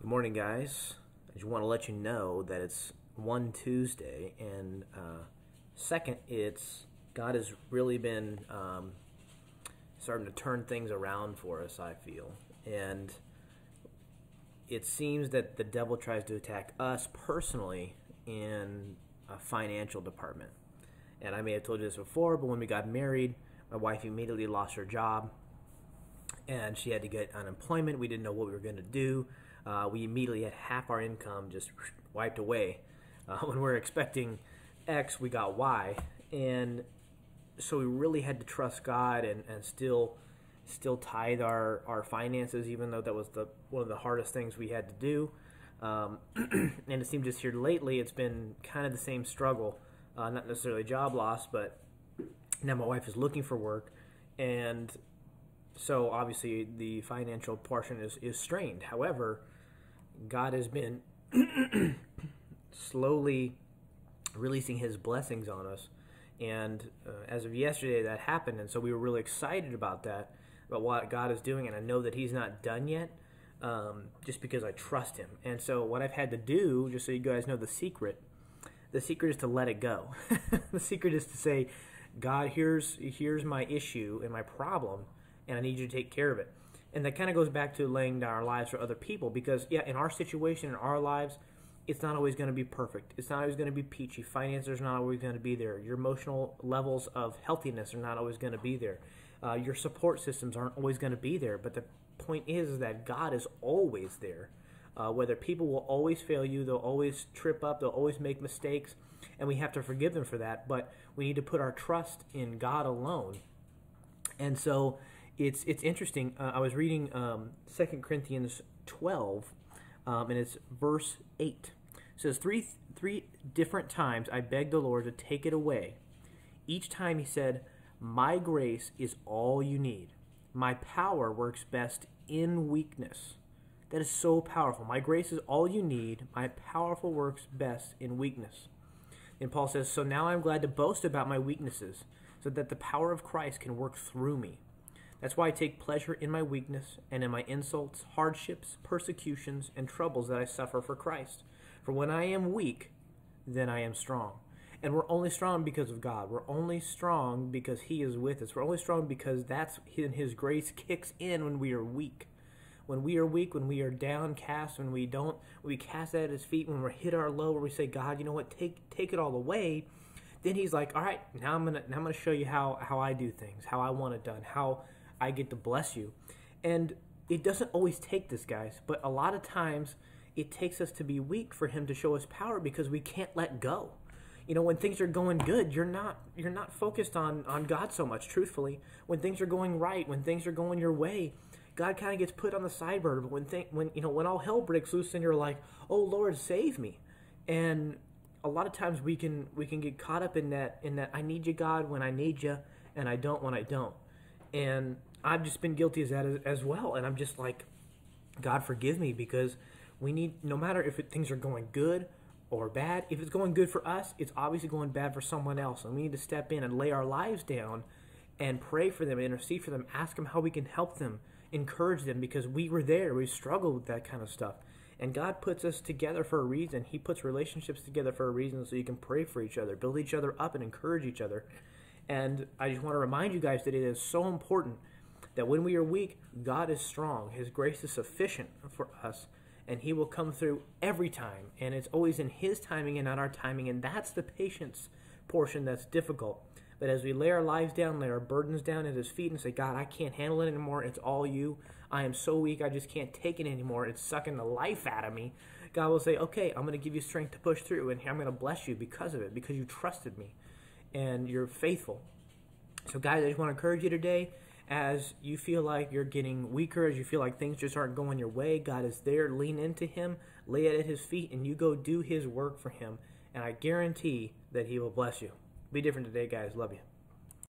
Good morning, guys. I just want to let you know that it's one Tuesday, and uh, second, it's God has really been um, starting to turn things around for us. I feel, and it seems that the devil tries to attack us personally in a financial department. And I may have told you this before, but when we got married, my wife immediately lost her job, and she had to get unemployment. We didn't know what we were going to do uh, we immediately had half our income just wiped away. Uh, when we were expecting X, we got Y, and so we really had to trust God and, and still still tithe our, our finances, even though that was the one of the hardest things we had to do. Um, and it seemed just here lately, it's been kind of the same struggle. Uh, not necessarily job loss, but now my wife is looking for work, and so obviously the financial portion is, is strained. However, God has been slowly releasing his blessings on us. And uh, as of yesterday, that happened. And so we were really excited about that, about what God is doing. And I know that he's not done yet um, just because I trust him. And so what I've had to do, just so you guys know the secret, the secret is to let it go. the secret is to say, God, here's here's my issue and my problem, and I need you to take care of it and that kind of goes back to laying down our lives for other people because yeah in our situation in our lives it's not always going to be perfect. It's not always going to be peachy. Finances are not always going to be there. Your emotional levels of healthiness are not always going to be there. Uh, your support systems aren't always going to be there. But the point is, is that god is always there. Uh, whether people will always fail you they'll always trip up they'll always make mistakes and we have to forgive them for that. But we need to put our trust in god alone. And so it's it's interesting. Uh, I was reading um, 2 Corinthians 12, um, and it's verse 8. It says, three, three different times I begged the Lord to take it away. Each time he said, My grace is all you need. My power works best in weakness. That is so powerful. My grace is all you need. My powerful works best in weakness. And Paul says, So now I'm glad to boast about my weaknesses, so that the power of Christ can work through me. That's why I take pleasure in my weakness and in my insults, hardships, persecutions, and troubles that I suffer for Christ. For when I am weak, then I am strong. And we're only strong because of God. We're only strong because He is with us. We're only strong because that's when His grace kicks in when we are weak. When we are weak, when we are downcast, when we don't, we cast that at His feet, when we're hit our low, where we say, God, you know what, take take it all away. Then He's like, all right, now I'm gonna now I'm gonna show you how how I do things, how I want it done, how I get to bless you. And it doesn't always take this, guys, but a lot of times it takes us to be weak for him to show us power because we can't let go. You know, when things are going good, you're not you're not focused on on God so much, truthfully. When things are going right, when things are going your way, God kind of gets put on the sideburn. But when th- when you know when all hell breaks loose, and you're like, "Oh Lord, save me," and a lot of times we can we can get caught up in that in that I need you, God, when I need you, and I don't when I don't. And I've just been guilty as that as, as well. And I'm just like, God forgive me because we need, no matter if it, things are going good or bad, if it's going good for us, it's obviously going bad for someone else. And we need to step in and lay our lives down and pray for them, intercede for them, ask them how we can help them, encourage them because we were there. We struggled with that kind of stuff. And God puts us together for a reason. He puts relationships together for a reason so you can pray for each other, build each other up, and encourage each other. And I just want to remind you guys that it is so important that when we are weak, God is strong. His grace is sufficient for us, and He will come through every time. And it's always in His timing and not our timing. And that's the patience portion that's difficult. But as we lay our lives down, lay our burdens down at His feet, and say, God, I can't handle it anymore. It's all you. I am so weak. I just can't take it anymore. It's sucking the life out of me. God will say, Okay, I'm going to give you strength to push through, and I'm going to bless you because of it, because you trusted me and you're faithful. So, guys, I just want to encourage you today as you feel like you're getting weaker, as you feel like things just aren't going your way, God is there. Lean into Him, lay it at His feet, and you go do His work for Him. And I guarantee that He will bless you. Be different today, guys. Love you.